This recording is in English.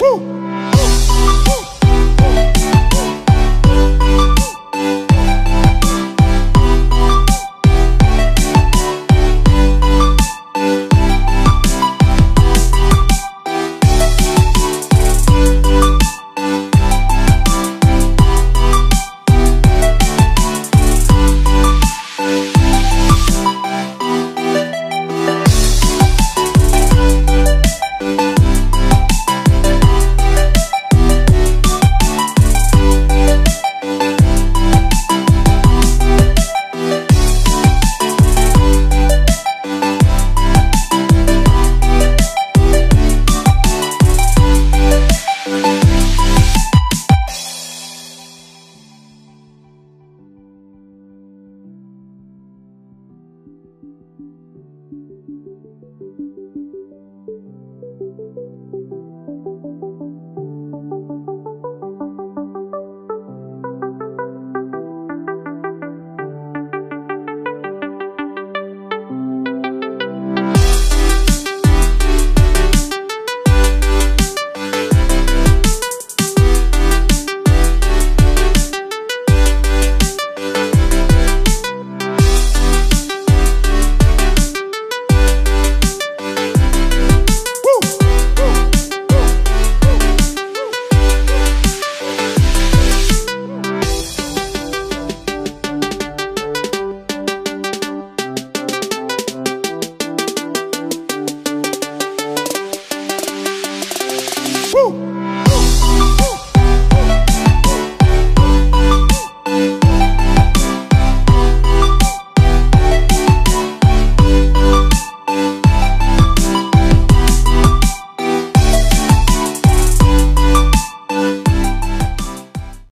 Woo!